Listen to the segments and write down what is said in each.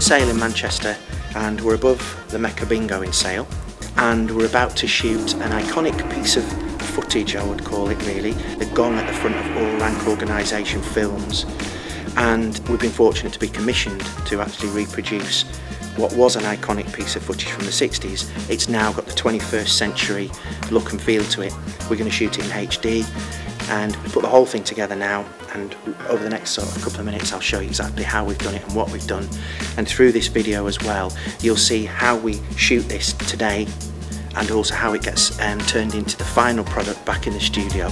sale in Manchester and we're above the Mecca Bingo in sale and we're about to shoot an iconic piece of footage I would call it really, the gong at the front of all rank organisation films and we've been fortunate to be commissioned to actually reproduce what was an iconic piece of footage from the 60s. It's now got the 21st century look and feel to it. We're going to shoot it in HD and we put the whole thing together now and over the next sort of couple of minutes I'll show you exactly how we've done it and what we've done and through this video as well you'll see how we shoot this today and also how it gets um, turned into the final product back in the studio.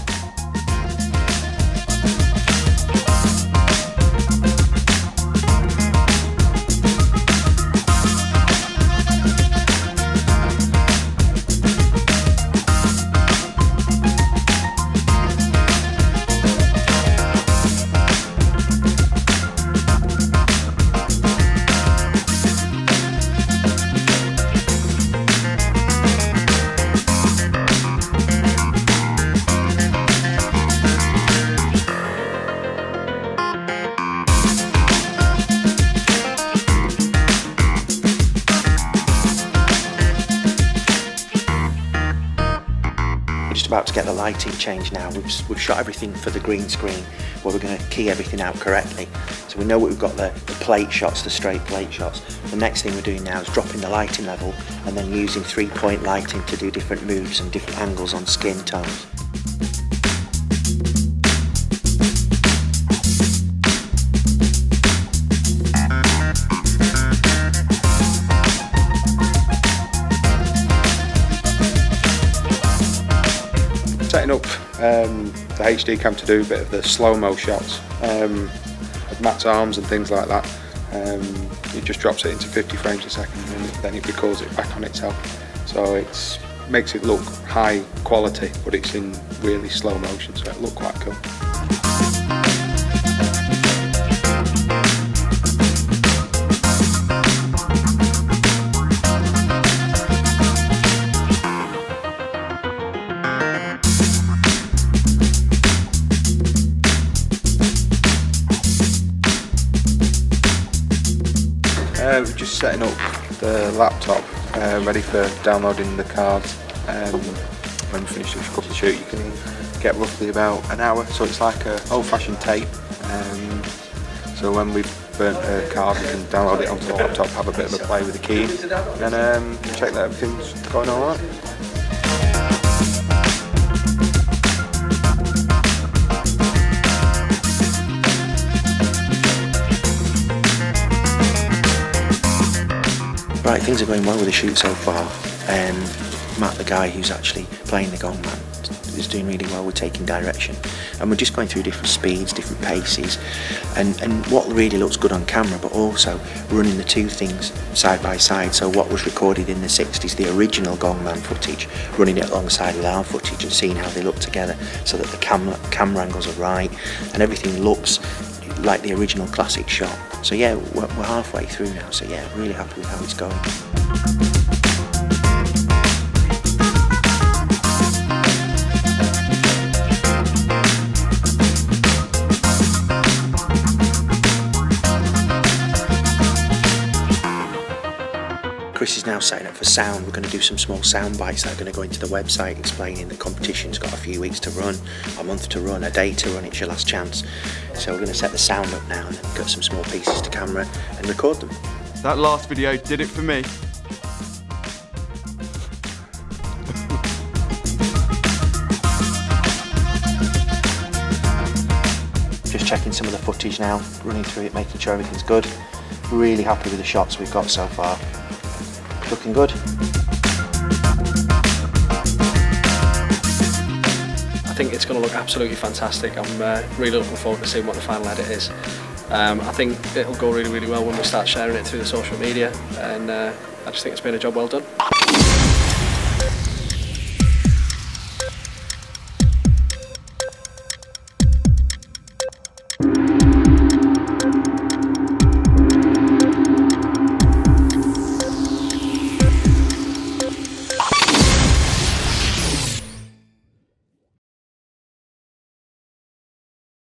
About to get the lighting changed now. We've, we've shot everything for the green screen where we're going to key everything out correctly. So we know we've got the plate shots, the straight plate shots. The next thing we're doing now is dropping the lighting level and then using three point lighting to do different moves and different angles on skin tones. Um, the HD cam to do a bit of the slow-mo shots um, of Matt's arms and things like that. Um, it just drops it into 50 frames a second and then it records it back on itself. So it makes it look high quality but it's in really slow motion so it look quite cool. Uh, we're just setting up the laptop uh, ready for downloading the cards. Um, when we finish this couple of shoot you can get roughly about an hour so it's like a old fashioned tape um, so when we've burnt a card we can download it onto the laptop have a bit of a play with the key and um, check that everything's going alright. Right, things are going well with the shoot so far. Um, Matt, the guy who's actually playing the gong man, is doing really well with taking direction. And we're just going through different speeds, different paces, and, and what really looks good on camera, but also running the two things side by side. So what was recorded in the 60s, the original gong man footage, running it alongside with our footage and seeing how they look together so that the camera, camera angles are right and everything looks like the original classic shop. So yeah, we're, we're halfway through now, so yeah, really happy with how it's going. Chris is now setting up for sound. We're going to do some small sound bites that are going to go into the website explaining the competition's got a few weeks to run, a month to run, a day to run, it's your last chance. So we're going to set the sound up now and then get some small pieces to camera and record them. That last video did it for me. Just checking some of the footage now, running through it, making sure everything's good. Really happy with the shots we've got so far. Looking good. I think it's going to look absolutely fantastic. I'm uh, really looking forward to seeing what the final edit is. Um, I think it'll go really, really well when we start sharing it through the social media, and uh, I just think it's been a job well done.